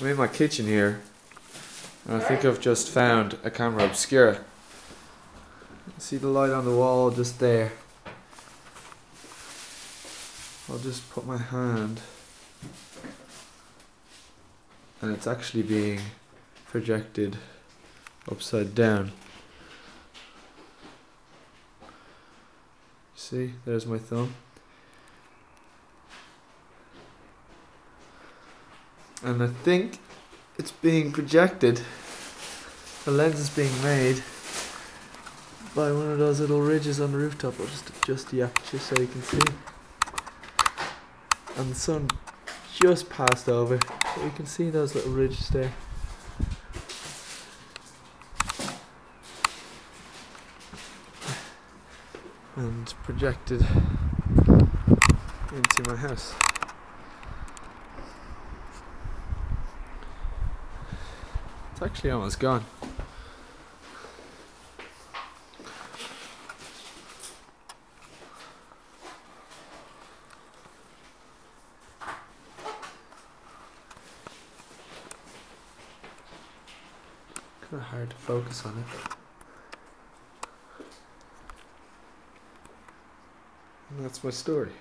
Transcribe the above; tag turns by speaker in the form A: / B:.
A: I'm in my kitchen here, and I think I've just found a camera obscura. See the light on the wall just there. I'll just put my hand, and it's actually being projected upside down. See, there's my thumb. And I think it's being projected. The lens is being made by one of those little ridges on the rooftop. I'll just adjust the aperture so you can see. And the sun just passed over. So you can see those little ridges there. And projected into my house. It's actually almost gone. Kind of hard to focus on it. And that's my story.